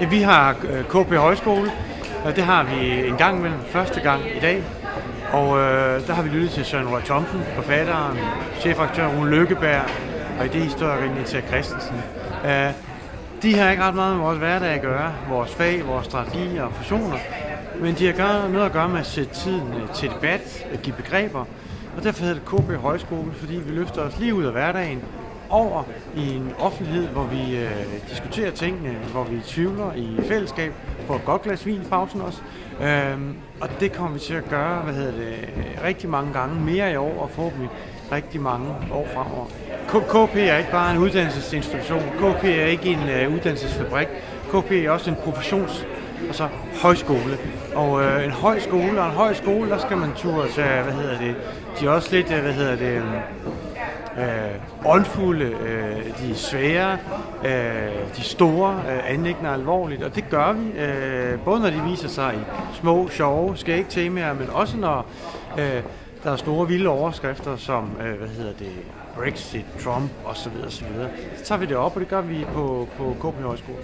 Ja, vi har øh, KB Højskole, og det har vi en gang imellem første gang i dag. Og øh, der har vi lyttet til Søren Roy Thompson, forfatteren, chefaktør Rune Lykkeberg og idehistorikeren Nita Christensen. Øh, de har ikke ret meget med vores hverdag at gøre, vores fag, vores strategier og fusioner, men de har noget at gøre med at sætte tiden øh, til debat, at give begreber, og derfor hedder det KB Højskole, fordi vi løfter os lige ud af hverdagen over i en offentlighed, hvor vi øh, diskuterer tingene, øh, hvor vi tvivler i fællesskab, får et godt glas vin i pausen også. Øhm, og det kommer vi til at gøre, hvad hedder det, rigtig mange gange mere i år, og forhåbentlig rigtig mange år fremover. KP er ikke bare en uddannelsesinstitution. KP er ikke en uh, uddannelsesfabrik. KP er også en professions altså højskole. Og øh, en højskole og en højskole, der skal man turde tage, hvad hedder det, de er også lidt, øh, hvad hedder det, øh, åndfulde, øh, de er svære, øh, de store øh, anlæggende alvorligt, og det gør vi, øh, både når de viser sig i små, sjove, skæg temaer, men også når øh, der er store vilde overskrifter som, øh, hvad hedder det, Brexit, Trump osv. osv. Så tager vi det op, og det gør vi på, på KP Højskole.